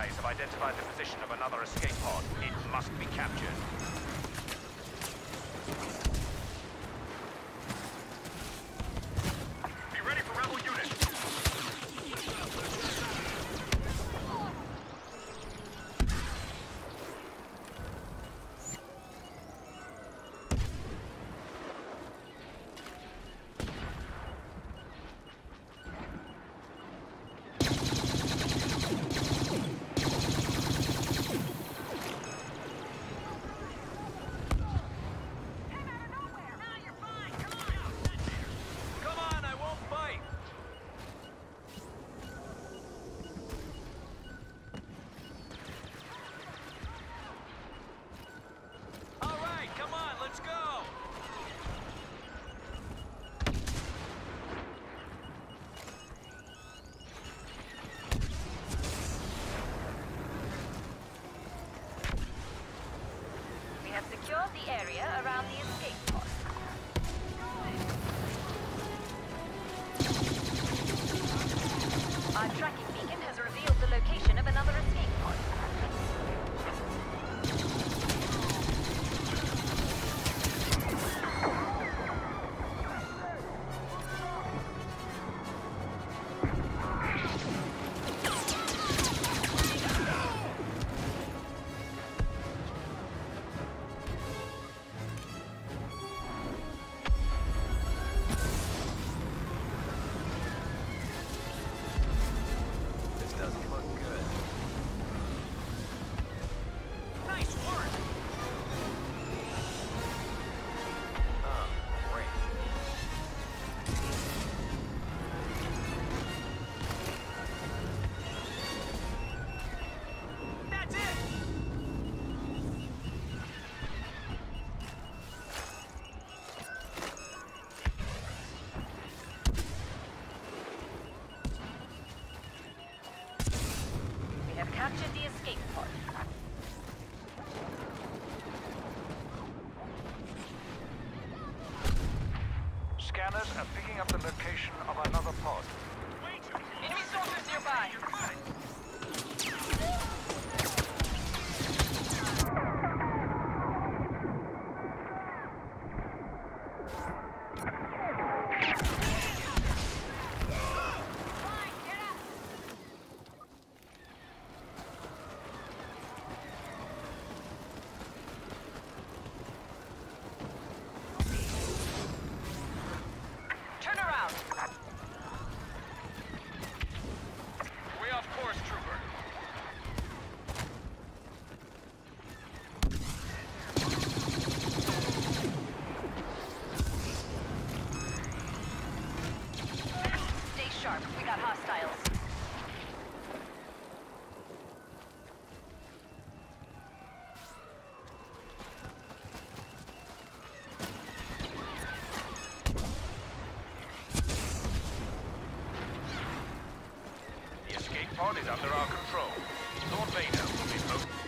spies have identified the position of another escape pod. It must be captured. Scanners are picking up the location of another pod. Enemy soldiers nearby. Pod is under our control. Lord Vader will be.